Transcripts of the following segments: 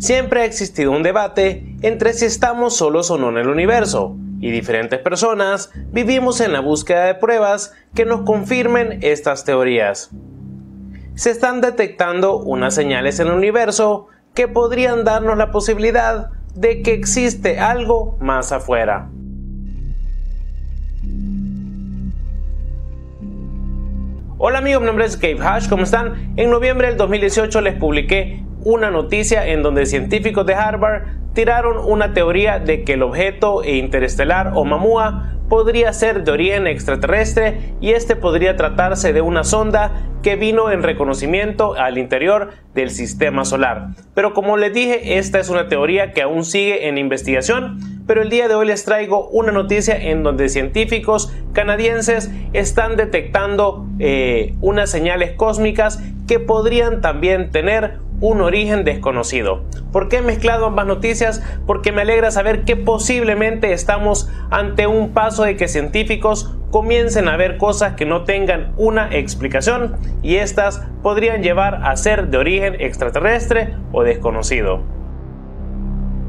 Siempre ha existido un debate entre si estamos solos o no en el universo, y diferentes personas vivimos en la búsqueda de pruebas que nos confirmen estas teorías. Se están detectando unas señales en el universo que podrían darnos la posibilidad de que existe algo más afuera. Hola amigos, mi nombre es Gabe Hash, ¿cómo están? En noviembre del 2018 les publiqué una noticia en donde científicos de Harvard tiraron una teoría de que el objeto interestelar o Mamua podría ser de origen extraterrestre y este podría tratarse de una sonda que vino en reconocimiento al interior del sistema solar. Pero como les dije, esta es una teoría que aún sigue en investigación, pero el día de hoy les traigo una noticia en donde científicos canadienses están detectando eh, unas señales cósmicas que podrían también tener un origen desconocido. ¿Por qué he mezclado ambas noticias? Porque me alegra saber que posiblemente estamos ante un paso de que científicos comiencen a ver cosas que no tengan una explicación y estas podrían llevar a ser de origen extraterrestre o desconocido.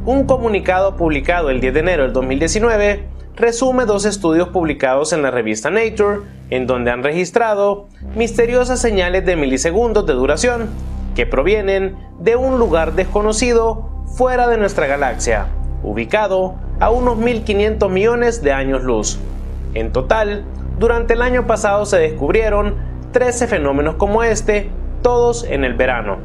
Un comunicado publicado el 10 de enero del 2019 resume dos estudios publicados en la revista Nature, en donde han registrado misteriosas señales de milisegundos de duración que provienen de un lugar desconocido fuera de nuestra galaxia, ubicado a unos 1.500 millones de años luz. En total, durante el año pasado se descubrieron 13 fenómenos como este, todos en el verano.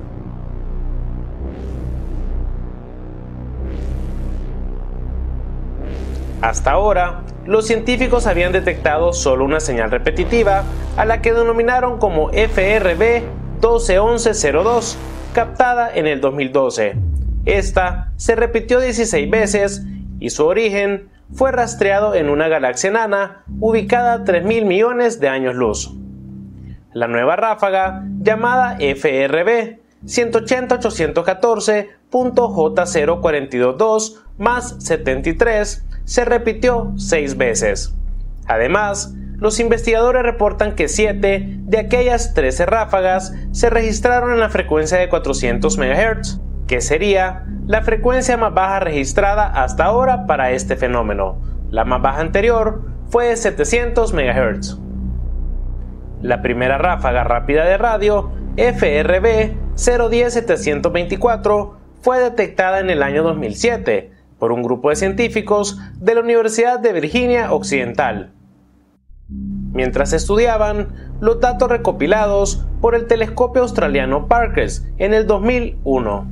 Hasta ahora, los científicos habían detectado solo una señal repetitiva, a la que denominaron como FRB 121102, captada en el 2012. Esta se repitió 16 veces y su origen fue rastreado en una galaxia enana ubicada a 3.000 millones de años luz. La nueva ráfaga, llamada FRB 180-814.J0422 más 73, se repitió 6 veces. Además, los investigadores reportan que 7 de aquellas 13 ráfagas se registraron en la frecuencia de 400 MHz, que sería la frecuencia más baja registrada hasta ahora para este fenómeno. La más baja anterior fue de 700 MHz. La primera ráfaga rápida de radio, FRB 010724, fue detectada en el año 2007 por un grupo de científicos de la Universidad de Virginia Occidental mientras estudiaban los datos recopilados por el telescopio australiano Parkes en el 2001.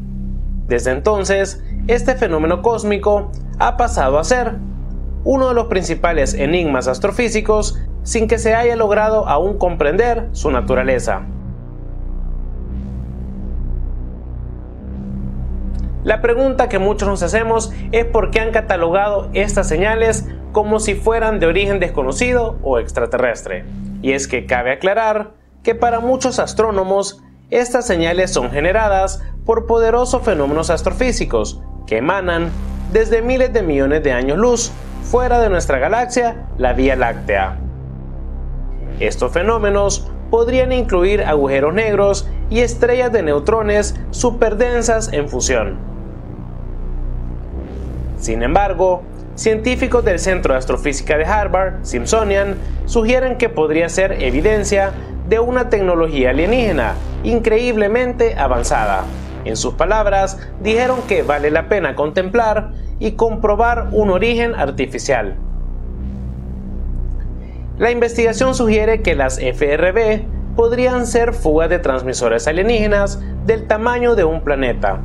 Desde entonces, este fenómeno cósmico ha pasado a ser uno de los principales enigmas astrofísicos sin que se haya logrado aún comprender su naturaleza. La pregunta que muchos nos hacemos es por qué han catalogado estas señales como si fueran de origen desconocido o extraterrestre. Y es que cabe aclarar que para muchos astrónomos estas señales son generadas por poderosos fenómenos astrofísicos que emanan desde miles de millones de años luz fuera de nuestra galaxia, la Vía Láctea. Estos fenómenos podrían incluir agujeros negros y estrellas de neutrones superdensas en fusión. Sin embargo, Científicos del Centro de Astrofísica de Harvard, Simpsonian, sugieren que podría ser evidencia de una tecnología alienígena increíblemente avanzada. En sus palabras, dijeron que vale la pena contemplar y comprobar un origen artificial. La investigación sugiere que las FRB podrían ser fugas de transmisores alienígenas del tamaño de un planeta.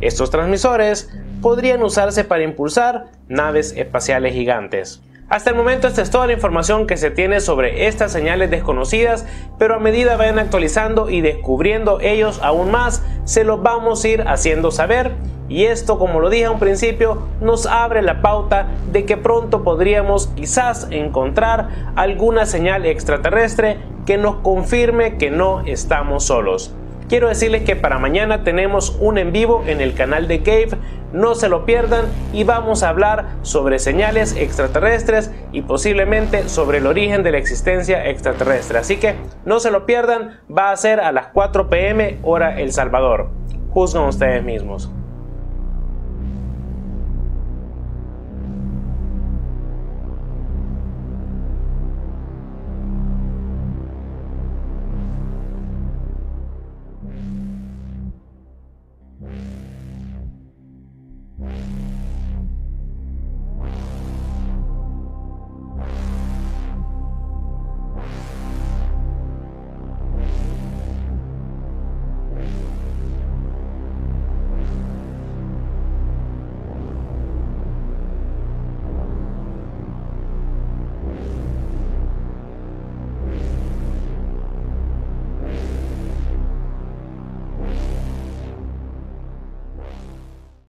Estos transmisores podrían usarse para impulsar naves espaciales gigantes. Hasta el momento esta es toda la información que se tiene sobre estas señales desconocidas, pero a medida vayan actualizando y descubriendo ellos aún más, se los vamos a ir haciendo saber. Y esto, como lo dije a un principio, nos abre la pauta de que pronto podríamos quizás encontrar alguna señal extraterrestre que nos confirme que no estamos solos. Quiero decirles que para mañana tenemos un en vivo en el canal de Cave, no se lo pierdan y vamos a hablar sobre señales extraterrestres y posiblemente sobre el origen de la existencia extraterrestre. Así que no se lo pierdan, va a ser a las 4 pm hora El Salvador. Juzgan ustedes mismos.